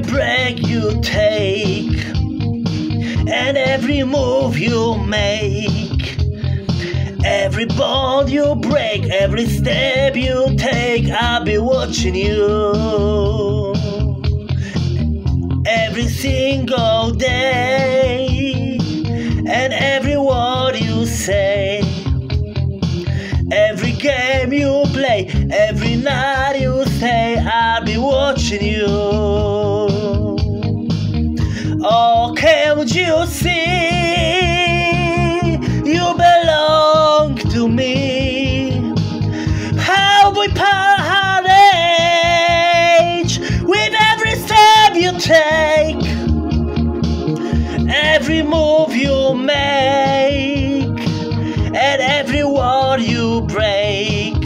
break you take, and every move you make, every bond you break, every step you take, I'll be watching you every single day, and every word you say. Every game you play, every night you say, I'll be watching you. See? You belong to me. How we part heartache with every step you take, every move you make, and every word you break,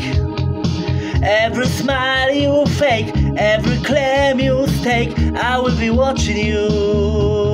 every smile you fake, every claim you stake. I will be watching you.